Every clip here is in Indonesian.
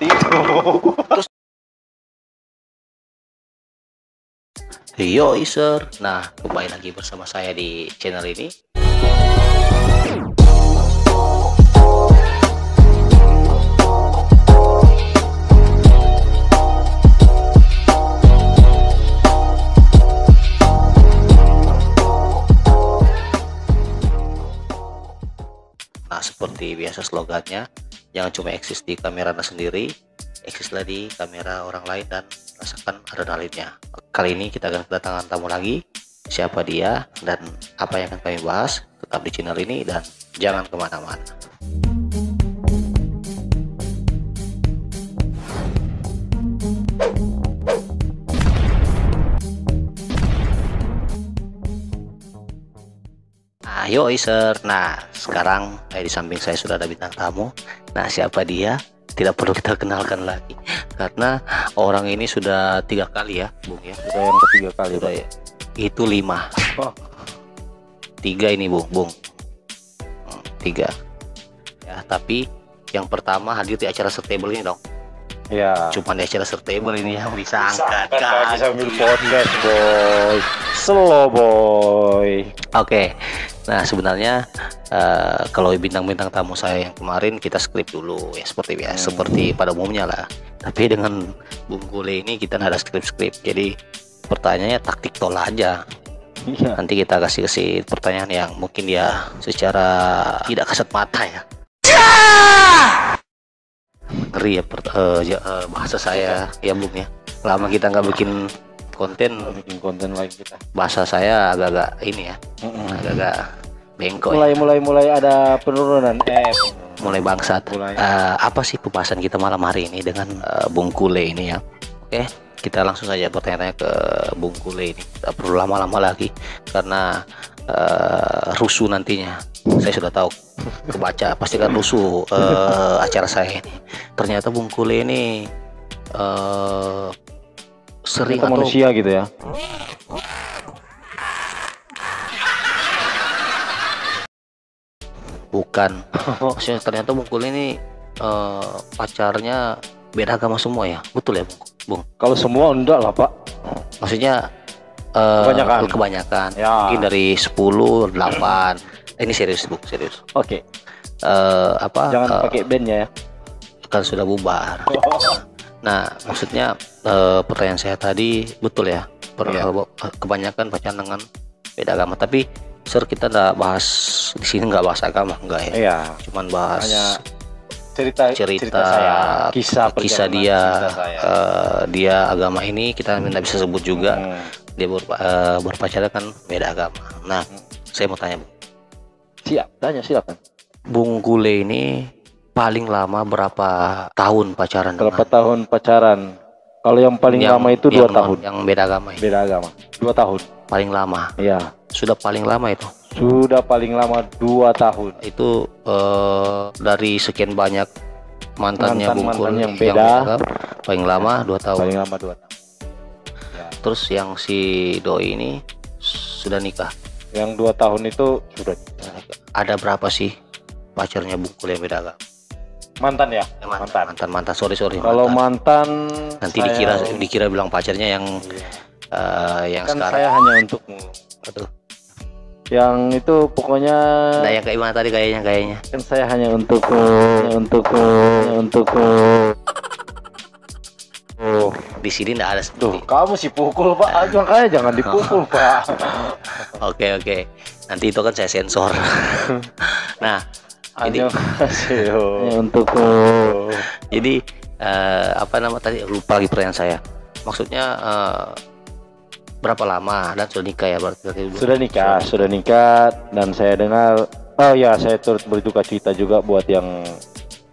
seperti itu. Yo Iser, nah kembali lagi bersama saya di channel ini. Nah seperti biasa slogannya, jangan cuma eksis di kamera Anda sendiri, eksislah di kamera orang lain dan rasakan adrenalinnya. Kali ini kita akan kedatangan tamu lagi. Siapa dia dan apa yang akan kami bahas? Tetap di channel ini dan jangan ke mana-mana. Ayo Iser. Nah, sekarang eh, di samping saya sudah ada bintang tamu. Nah, siapa dia? Tidak perlu kita kenalkan lagi karena orang ini sudah tiga kali ya, Bung ya. Sudah yang ketiga kali, Sudah Pak. ya. Itu lima. Oh. Tiga ini, Bung. Bung. Hmm, Tiga. Ya, tapi yang pertama hadir di acara Sertable ini dong. Ya. Cuma di acara Sertable ini yang bisa Bisa angkat kaki kaki. sambil podcast, boy. Slow, boy. Oke, nah sebenarnya eh, kalau bintang-bintang tamu saya yang kemarin kita skrip dulu ya seperti biasa, Hmm. seperti pada umumnya lah. Tapi dengan Bung Gule ini kita nggak ada skrip-skrip, jadi pertanyaannya taktik tol aja. Iya. Nanti kita kasih kasih pertanyaan yang mungkin ya secara tidak kasat mata ya. Ngeri ya per- eh, ja- eh, bahasa saya ya Bung ya. Lama kita nggak bikin konten, Bikin konten lagi kita. bahasa saya agak-agak ini ya, agak-agak bengkok ya. Mulai mulai mulai ada penurunan. Eh, mulai bangsat. Mulai. Eh, apa sih pembahasan kita malam hari ini dengan eh, Bung Kule ini ya? Oke, kita langsung saja bertanya-tanya ke Bung Kule ini. Tidak perlu lama-lama lagi karena eh, rusuh nantinya. Saya sudah tahu kebaca pasti kan rusuh eh, acara saya ini. Ternyata Bung Kule ini eh, sering atau manusia gitu ya. Bukan. Maksudnya ternyata Bung Kule ini eh, pacarnya beda agama semua ya? Betul ya, Bung? Bung? Kalau semua enggak lah, Pak. maksudnya eh, Kebanyakan. kebanyakan Ya. mungkin dari 10 8 Eh, ini serius bu serius Oke. Eh, apa Jangan eh, pakai bandnya ya. kan sudah bubar nah maksudnya eh, pertanyaan saya tadi betul ya Per- Iya. eh, kebanyakan pacaran dengan beda agama tapi sir kita nggak bahas di sini nggak bahas agama enggak ya Iya. cuman bahas Hanya cerita cerita, saya, kisah kisah dia saya. eh, dia agama ini kita tidak bisa sebut juga Hmm. dia ber, eh, berpacaran kan beda agama. Nah, Hmm. saya mau tanya, Bu. Siap, tanya silakan. Bung Gule ini paling lama berapa tahun pacaran Berapa tahun pacaran? Kalau yang paling yang- lama itu dua tahun. Yang beda agama ya? Beda agama. Dua tahun. Paling lama. Iya. Sudah paling lama itu. Sudah paling lama dua tahun. Itu eh, dari sekian banyak mantannya Bung Mantan-mantan Gule yang beda. agama, paling lama dua tahun. Paling lama dua tahun. Ya. Terus yang si Doi ini sudah nikah. Yang dua tahun itu sudah Ada berapa sih pacarnya Bung Gule yang beda agama? mantan ya. Eh, mantan, Mantan. mantan, mantan. Sorry, sorry. Kalau mantan. mantan nanti saya- dikira dikira bilang pacarnya yang Iya. eh, yang kan sekarang saya hanya untukmu. Aduh, Yang itu pokoknya nah yang kayak gimana tadi kayaknya kayaknya. Kan saya hanya untukmu, hanya untukmu. Oh, di sini nggak ada tuh kamu sih pukul pak, Ah, makanya jangan dipukul pak. oke oke. Nanti itu kan saya sensor. Nah Ini- untukmu. jadi eh, apa nama tadi? Lupa lagi pertanyaan saya. Maksudnya eh, berapa lama? Dan sudah nikah ya berarti dua- Sudah nikah, sudah nikah. Dan saya dengar oh ya saya turut berduka cita juga buat yang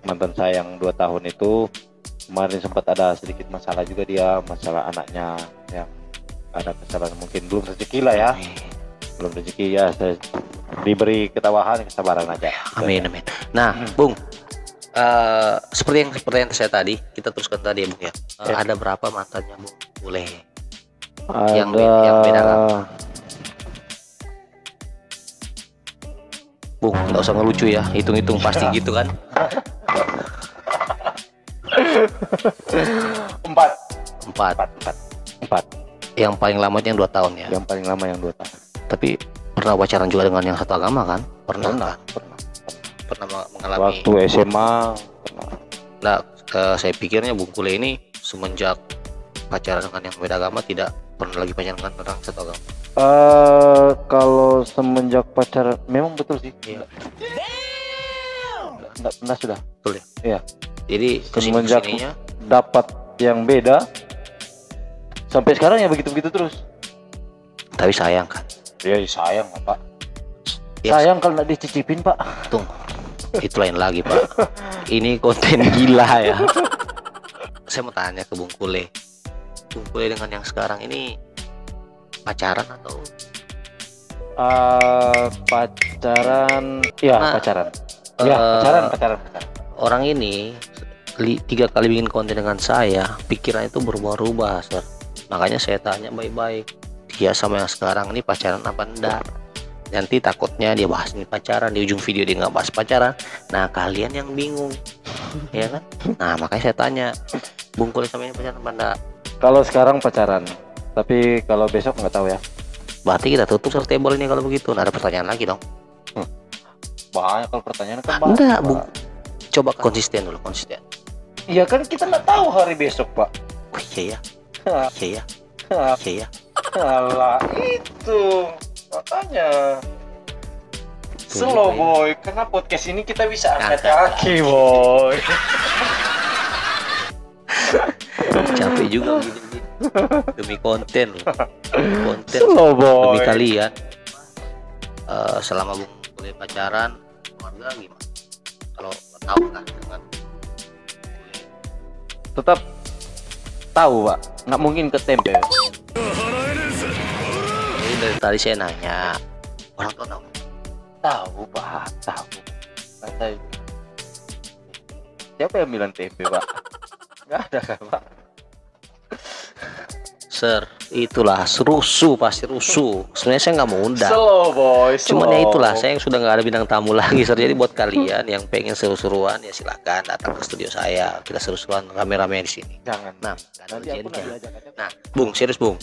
mantan saya yang dua tahun itu. Kemarin sempat ada sedikit masalah juga dia masalah anaknya yang ada kesalahan. Mungkin belum rezeki lah ya. Belum rezeki ya saya diberi ketabahan kesabaran aja. Amin amin. Nah bung eh, seperti yang pertanyaan saya tadi kita teruskan tadi ya bung ya. Ya. ada berapa mantannya bung? Boleh ada Yang beda- yang beda agama. Bung, nggak usah ngelucu ya, hitung-hitung pasti gitu kan. Empat. Empat. Empat. Empat. Empat. Yang paling lama yang dua tahun ya. Yang paling lama yang dua tahun. Tapi pernah pacaran juga dengan yang satu agama kan? Pernah. Pernah. kan? Pernah. Pernah me- mengalami. Waktu SMA. Pernah. Nah, saya pikirnya Bung Kule ini semenjak pacaran dengan yang beda agama tidak pernah lagi pacaran dengan orang satu agama. Eh kalau semenjak pacaran memang betul sih. Iya. Nggak pernah sudah Betul ya? Iya. Jadi ke sini Semenjak- ke sininya dapat yang beda sampai sekarang ya begitu-begitu terus. tapi sayang kan. Ya sayang pak. Ya, Sayang kalau nggak dicicipin pak. Tung. Itu lain lagi, Pak. Ini konten gila ya. Saya mau tanya ke Bung Kule. Bung Kule dengan yang sekarang ini pacaran atau Eh pacaran, ya Nah, pacaran. Ya eh, pacaran, pacaran, pacaran. orang ini li- tiga kali bikin konten dengan saya, pikirannya itu berubah-ubah, Sir. Makanya saya tanya baik-baik. Dia sama yang sekarang ini pacaran apa enggak? Nanti takutnya dia bahas ini pacaran di ujung video dia nggak bahas pacaran. Nah kalian yang bingung, ya kan? Nah makanya saya tanya, Bung Kule sama ini pacaran apa enggak? Kalau sekarang pacaran, tapi kalau besok nggak tahu ya. Berarti kita tutup table ini kalau begitu. Nah ada pertanyaan lagi dong. Banyak kalau pertanyaan kan Enggak, Pak. Bung. Coba konsisten dulu, konsisten. Iya kan kita nggak tahu hari besok pak. Oh iya ya, iya ya, iya ya. Alah itu makanya slow boy karena podcast ini kita bisa Angkat kaki boy Capek juga. Demi konten loh. Konten. Slow demi boy kalian. Eh, selama Bung boleh pacaran, keluarga gimana? Kalau tahu kan dengan tetap tahu pak. Nggak mungkin ke tempe Jadi dari tadi saya nanya, orang tua tahu. tahu pak. Tahu. Kata siapa yang bilang tempe pak? Nggak ada kan pak Sir, itulah rusuh pasti rusuh. Sebenarnya saya nggak mau undang. slow boy slow. Cuman ya itulah, saya yang sudah nggak ada bintang tamu lagi, Sir. Jadi buat kalian yang pengen seru-seruan ya silakan datang ke studio saya. Kita seru-seruan rame-rame di sini. jangan Nah, ajak Nah, Bung, serius Bung.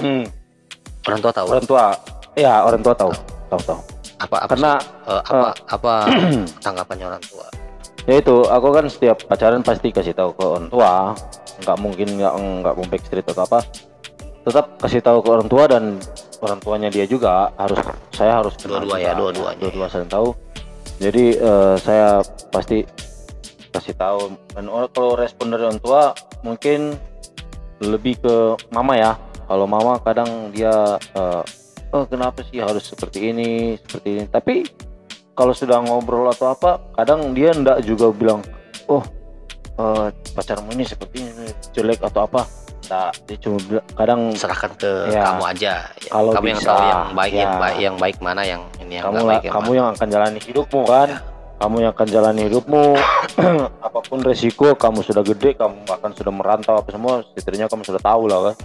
hmm. Orang tua tahu orang tua ya orang tua tahu tahu tahu apa apa karena eh, apa apa tanggapannya orang tua? ya itu aku kan setiap pacaran pasti kasih tahu ke orang tua nggak mungkin nggak nggak mau backstreet atau apa tetap kasih tahu ke orang tua dan orang tuanya dia juga harus saya harus Dua-dua ya, dua-duanya dua-dua saling tahu. Jadi eh, saya pasti kasih tahu. Dan or- kalau respon dari orang tua mungkin lebih ke mama ya. Kalau mama kadang dia eh, oh kenapa sih harus seperti ini seperti ini? Tapi kalau sudah ngobrol atau apa kadang dia ndak juga bilang oh eh, pacarmu ini seperti ini jelek atau apa ndak dia cuma kadang Serahkan ke Ya. kamu aja. Ya, Kalau kamu yang bisa, tahu yang baik yang ya. baik yang baik mana yang ini yang kamu baik yang kamu mana. yang akan jalani hidupmu kan Ya. kamu yang akan jalani hidupmu apa pun resiko kamu sudah gede kamu akan sudah merantau apa semua setidaknya kamu sudah tahu lah kan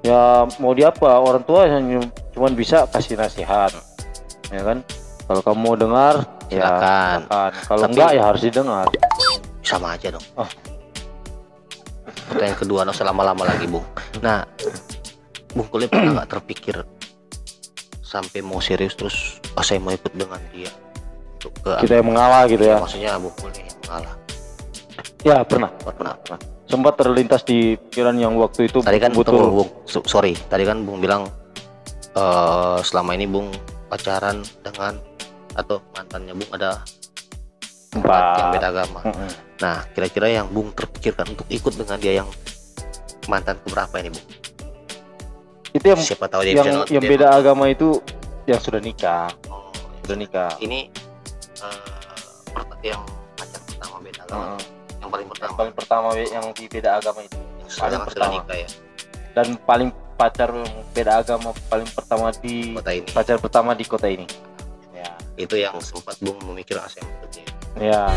ya mau di apa orang tua hanya cuman bisa kasih nasihat ya kan kalau kamu mau dengar ya Silakan. silakan. kalau Tapi- enggak ya harus didengar sama aja dong. Oh. Pertanyaan kedua, no lama-lama lagi, Bung. Nah, Bung Kulit pernah nggak terpikir sampai mau serius terus, oh saya mau ikut dengan dia untuk ke kita yang mengalah gitu ya maksudnya Bung Kulit yang mengalah. ya pernah Pernah. sempat terlintas di pikiran yang waktu itu Tadi kan betul tunggu, Bung. So- sorry, tadi kan Bung bilang eh selama ini Bung pacaran dengan atau mantannya Bung ada empat yang beda agama. Mm-mm. Nah, kira-kira yang Bung terpikirkan untuk ikut dengan dia yang mantan keberapa ini, Bung? itu yang Siapa tahu dia yang bisa yang dia beda nonton. agama itu yang sudah nikah Oh, sudah nikah ini pert- yang pacar pertama beda agama. Heeh. Yang paling yang pertama paling pertama yang di beda agama itu yang paling sudah pertama. nikah ya dan paling pacar yang beda agama paling pertama di kota ini. pacar pertama di kota ini ya Itu yang sempat Bung memikirkan saya. Ya.